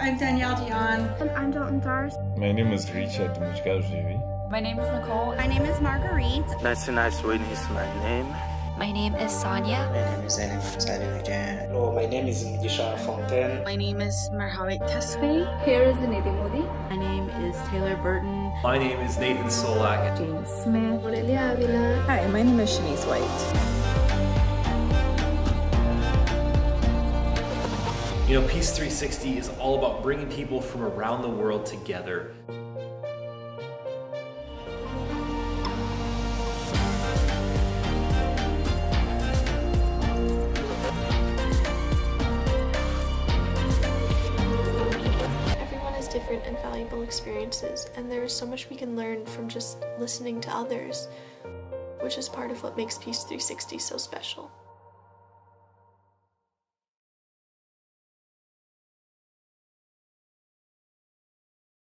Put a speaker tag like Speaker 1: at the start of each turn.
Speaker 1: Danielle Dion.
Speaker 2: And I'm Dalton Dars.
Speaker 3: My name is Richard Mujgajivi.
Speaker 4: My name is Nicole.
Speaker 5: My name is Marguerite.
Speaker 6: Nice to nice Whitney is my name.
Speaker 7: My name is Sonia.
Speaker 8: My name is Element again.
Speaker 9: Hello, my name is Mugisha Fontaine.
Speaker 10: My name is Marhavik Tasvi.
Speaker 11: Here is Nidhi Modi.
Speaker 12: My name is Taylor Burton.
Speaker 13: My name is Nathan Solak.
Speaker 14: Jane Smith.
Speaker 15: Aurelia Avila.
Speaker 16: Hi, my name is Shanice White.
Speaker 13: You know, Peace 360 is all about bringing people from around the world together.
Speaker 17: Everyone has different and valuable experiences, and there is so much we can learn from just listening to others, which is part of what makes Peace 360 so special.